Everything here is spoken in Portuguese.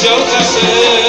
É seu prazer.